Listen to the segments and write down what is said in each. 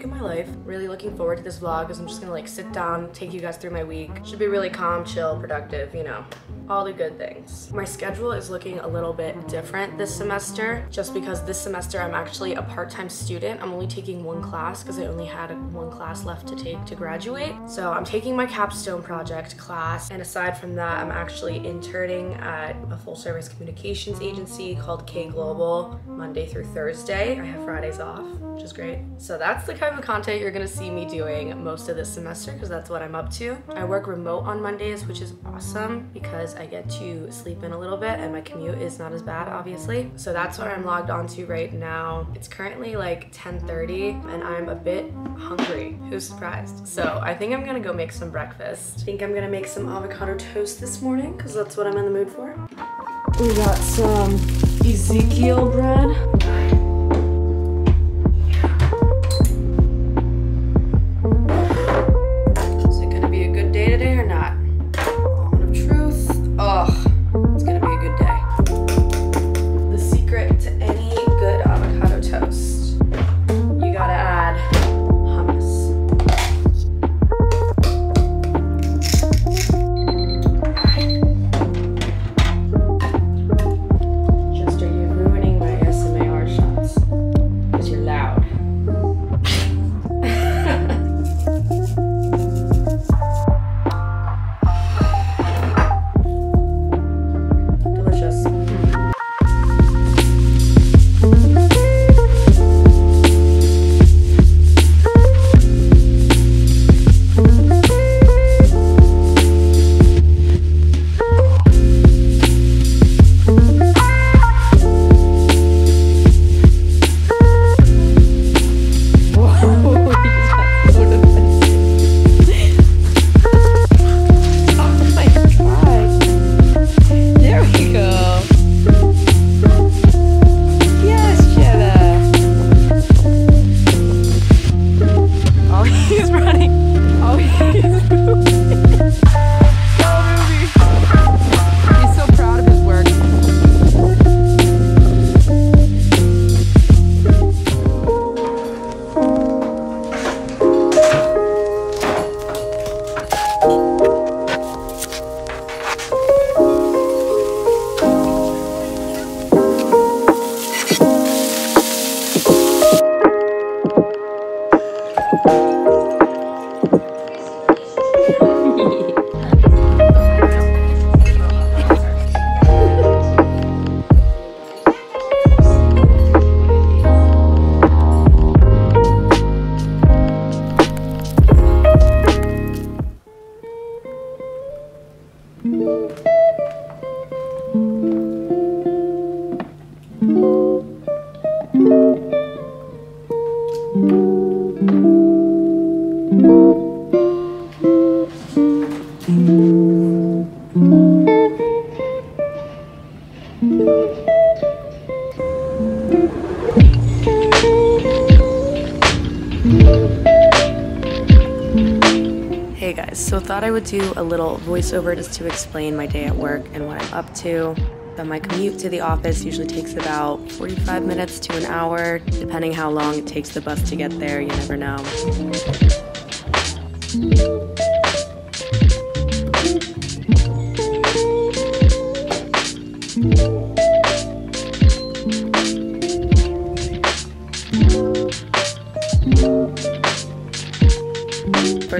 week of my life. Really looking forward to this vlog because I'm just gonna like sit down, take you guys through my week. Should be really calm, chill, productive, you know, all the good things. My schedule is looking a little bit different this semester just because this semester I'm actually a part-time student. I'm only taking one class because I only had one class left to take to graduate. So I'm taking my capstone project class and aside from that, I'm actually interning at a full service communications agency called K Global Monday through Thursday. I have Fridays off, which is great. So that's the kind of content you're gonna see me doing most of this semester because that's what I'm up to. I work remote on Mondays, which is awesome because I get to sleep in a little bit and my commute is not as bad, obviously. So that's what I'm logged onto right now. It's currently like 10.30 and I'm a bit hungry. Who's surprised? So I think I'm gonna go make some breakfast. I think I'm gonna make some avocado toast this morning because that's what I'm in the mood for. We got some Ezekiel bread. So thought I would do a little voiceover just to explain my day at work and what I'm up to. So my commute to the office usually takes about 45 minutes to an hour, depending how long it takes the bus to get there, you never know.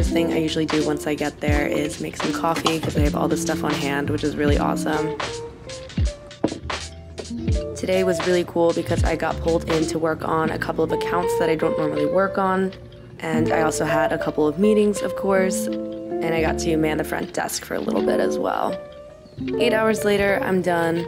First thing I usually do once I get there is make some coffee because I have all this stuff on hand, which is really awesome. Today was really cool because I got pulled in to work on a couple of accounts that I don't normally work on. And I also had a couple of meetings, of course, and I got to man the front desk for a little bit as well. Eight hours later, I'm done.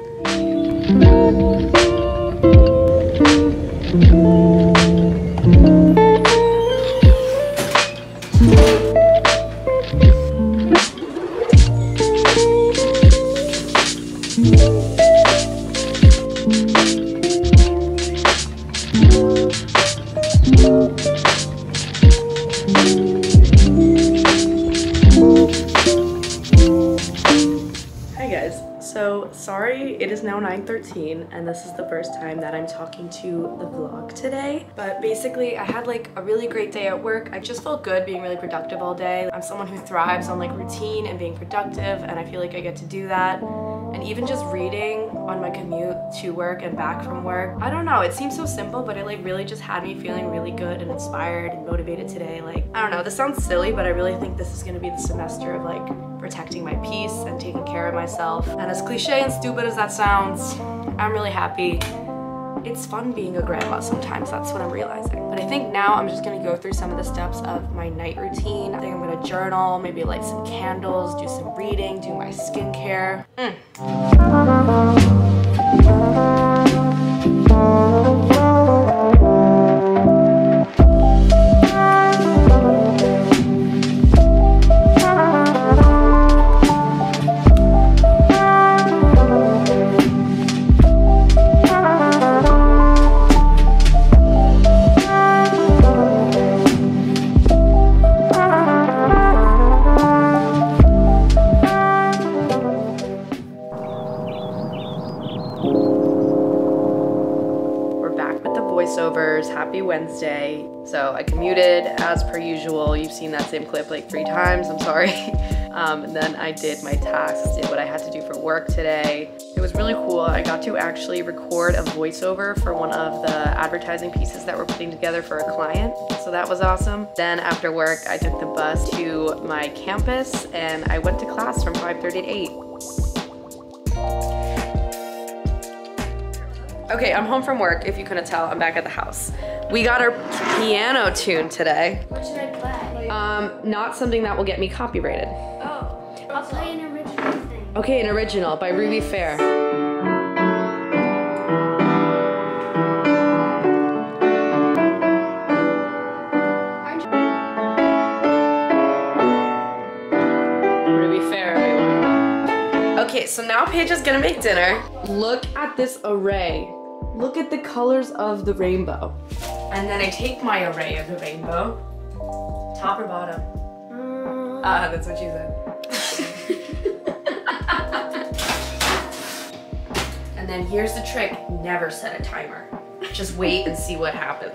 And this is the first time that I'm talking to the vlog today. But basically I had like a really great day at work. I just felt good being really productive all day. I'm someone who thrives on like routine and being productive and I feel like I get to do that. And even just reading on my commute to work and back from work, I don't know, it seems so simple, but it like really just had me feeling really good and inspired and motivated today. Like, I don't know, this sounds silly, but I really think this is gonna be the semester of like protecting my peace and taking care of myself. And as cliche and stupid as that sounds, I'm really happy. It's fun being a grandma sometimes, that's what I'm realizing. But I think now I'm just gonna go through some of the steps of my night routine. I think I'm gonna journal, maybe light some candles, do some reading, do my skincare. Mm. So I commuted as per usual. You've seen that same clip like three times, I'm sorry. Um, and then I did my tasks, did what I had to do for work today. It was really cool. I got to actually record a voiceover for one of the advertising pieces that we're putting together for a client. So that was awesome. Then after work, I took the bus to my campus and I went to class from 5.30 to 8. Okay, I'm home from work. If you couldn't tell, I'm back at the house. We got our piano tuned today. What should I play? Um, not something that will get me copyrighted. Oh, I'll play an original thing. Okay, an original by Ruby Fair. Ruby Fair, everyone. Okay, so now Paige is gonna make dinner. Look at this array. Look at the colors of the rainbow. And then I take my array of the rainbow. Top or bottom? Um, Ah, that's what she said. and then here's the trick. Never set a timer. Just wait and see what happens.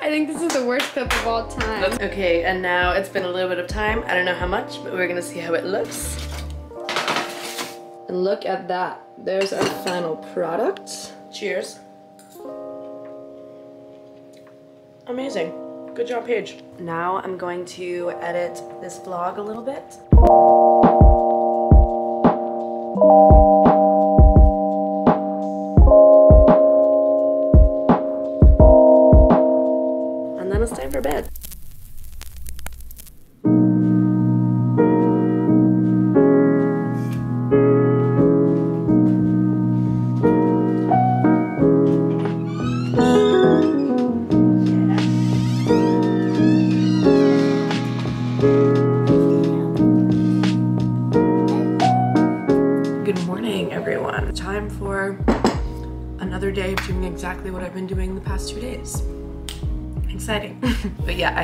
I think this is the worst clip of all time. Okay, and now it's been a little bit of time. I don't know how much, but we're gonna see how it looks. And look at that. There's our final product. Cheers. Amazing. Good job, Paige. Now I'm going to edit this vlog a little bit. And then it's time for bed.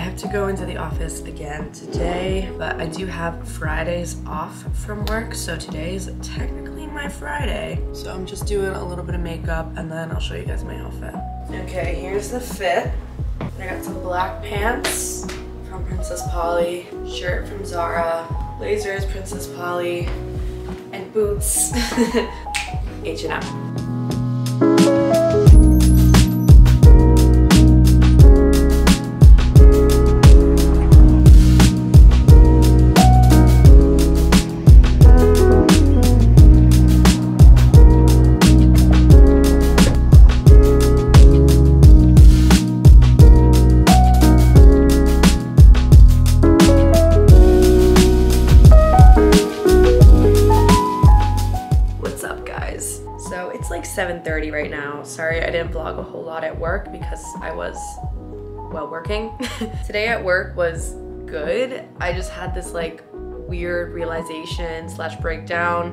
Have to go into the office again today, but I do have Fridays off from work, so today is technically my Friday. So I'm just doing a little bit of makeup and then I'll show you guys my outfit. Okay, here's the fit. I got some black pants from Princess Polly, shirt from Zara, blazers Princess Polly, and boots H&M. Sorry I didn't vlog a whole lot at work because I was, well, working. Today at work was good. I just had this like weird realization slash breakdown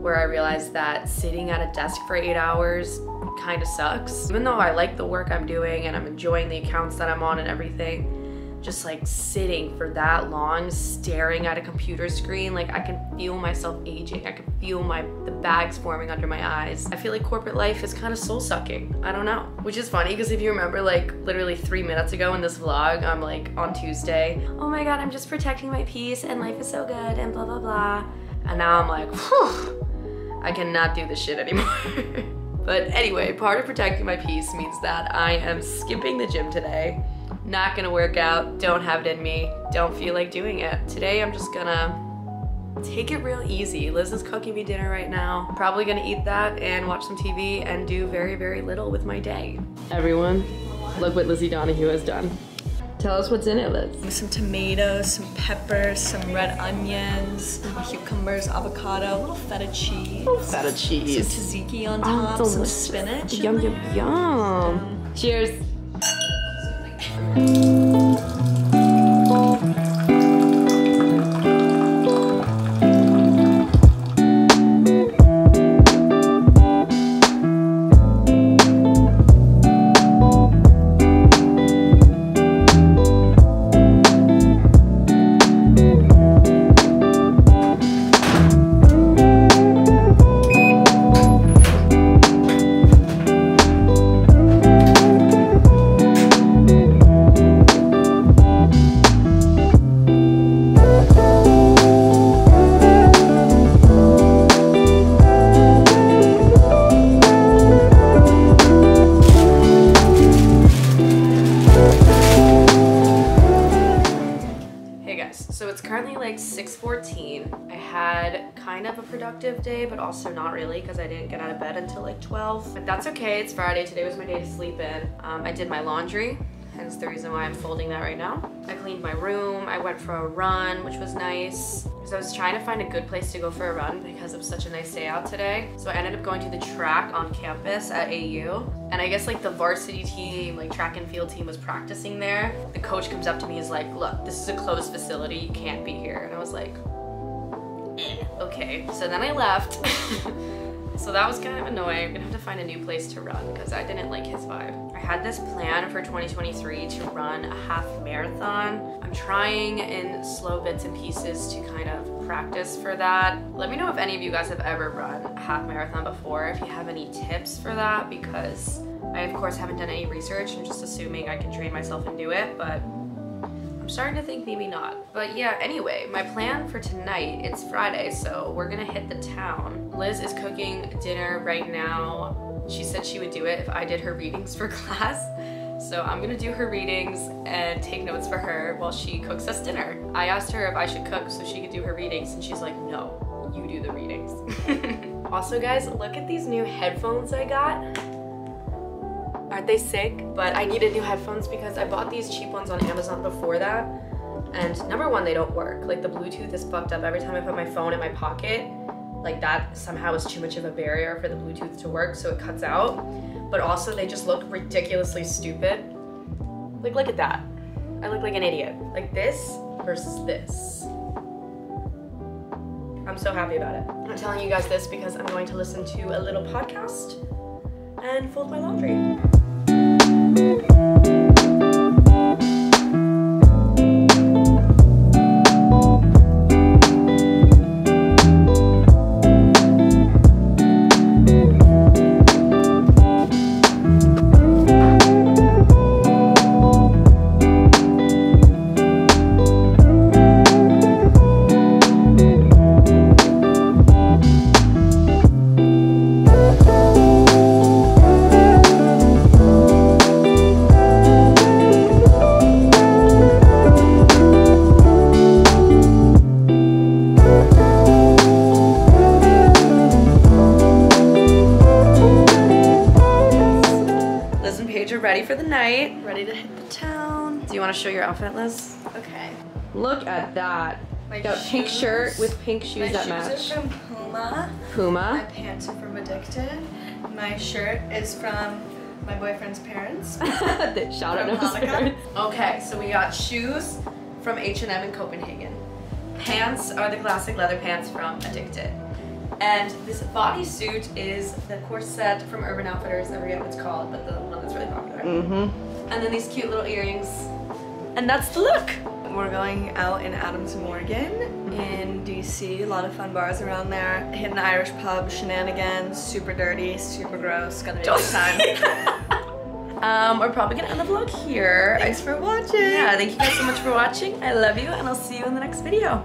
where I realized that sitting at a desk for eight hours kind of sucks. Even though I like the work I'm doing and I'm enjoying the accounts that I'm on and everything, just like sitting for that long, staring at a computer screen. Like I can feel myself aging. I can feel my the bags forming under my eyes. I feel like corporate life is kind of soul sucking. I don't know. Which is funny because if you remember like literally three minutes ago in this vlog, I'm like on Tuesday, oh my god, I'm just protecting my peace and life is so good and blah blah blah. And now I'm like, whew, I cannot do this shit anymore. but anyway, part of protecting my peace means that I am skipping the gym today not gonna work out, don't have it in me, don't feel like doing it. Today I'm just gonna take it real easy. Liz is cooking me dinner right now. I'm Probably gonna eat that and watch some TV and do very, very little with my day. Everyone, look what Lizzie Donahue has done. Tell us what's in it, Liz. Some tomatoes, some peppers, some red onions, cucumbers, avocado, a little feta cheese. Feta cheese. Some cheese. tzatziki on Oh, top, some spinach. in Yum, yum, there. yum. Cheers. Hey productive day, but also not really because I didn't get out of bed until like 12. But that's okay, it's Friday. Today was my day to sleep in. Um, I did my laundry, hence the reason why I'm folding that right now. I cleaned my room, I went for a run, which was nice. Because I was trying to find a good place to go for a run because it was such a nice day out today. So I ended up going to the track on campus at AU. And I guess like the varsity team, like track and field team was practicing there. The coach comes up to me, he's like, look, this is a closed facility, you can't be here. And I was like, okay. So then I left. so that was kind of annoying. I'm gonna have to find a new place to run because I didn't like his vibe. I had this plan for 2023 to run a half marathon. I'm trying in slow bits and pieces to kind of practice for that. Let me know if any of you guys have ever run a half marathon before, if you have any tips for that, because I of course haven't done any research. I'm just assuming I can train myself and do it, but Starting to think maybe not. But yeah, anyway, my plan for tonight, it's Friday, so we're gonna hit the town. Liz is cooking dinner right now. She said she would do it if I did her readings for class. So I'm gonna do her readings and take notes for her while she cooks us dinner. I asked her if I should cook so she could do her readings and she's like, no, you do the readings. also guys, look at these new headphones I got. Aren't they sick? But I needed new headphones because I bought these cheap ones on Amazon before that. And number one, they don't work. Like the Bluetooth is fucked up. Every time I put my phone in my pocket, like that somehow is too much of a barrier for the Bluetooth to work, so it cuts out. But also, they just look ridiculously stupid. Like, look at that. I look like an idiot. Like this versus this. I'm so happy about it. I'm telling you guys this because I'm going to listen to a little podcast and fold my laundry. Liz Okay. Look at that. My Got pink shirt with pink shoes My that shoes match. are from Puma. Puma. My pants are from Addicted. My shirt is from my boyfriend's parents. Shout out to parents. Okay, so we got shoes from H&M in Copenhagen. Pants are the classic leather pants from Addicted. And this bodysuit is the corset from Urban Outfitters. I forget what it's called, but the one that's really popular. Mm. And then these cute little earrings. And that's the look. We're going out in Adams Morgan in DC. A lot of fun bars around there. The Irish pub, shenanigans, super dirty, super gross. Gonna be a good time. Um, we're probably gonna end the vlog here. Thanks for watching. Yeah, thank you guys so much for watching. I love you, and I'll see you in the next video.